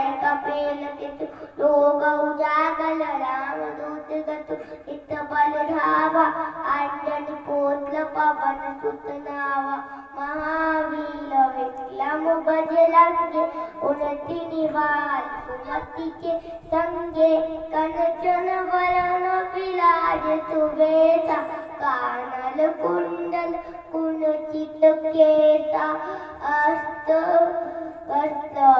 जय कपिल तित लोक उजागल राम दूत गतु इत बल धावा। अंजन कोतल पवन सुत नावा। महावीर विक्रम बजरंगे उन्नति निवार सुमति के संगे। कंचन वरण विराज सुवेशा कानल कुंडल कुंचित केसा अस्त वस्त्र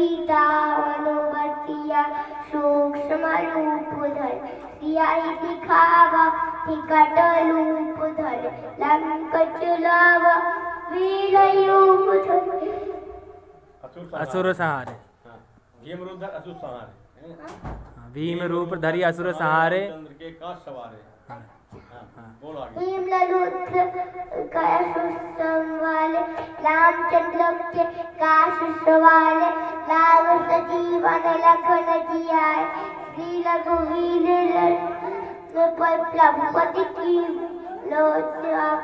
सीता सूक्ष्म रूप धर सियाई दिखावा निकट रूप धर लंक चुलावा वीर रूप धर असुर संहारे। हाँ, भीम रुद्र असुर संहारे। भीम रूप धरि असुर संहारे। चंद्र के काश सवारे। हाँ, हाँ, बोलो आगे। भीम ललुत्र काश संवाले रामचंद्र के काश सवाले लाल सजीवन लखन जियाए श्री रघुवीर पर प्रभुपति की लोचना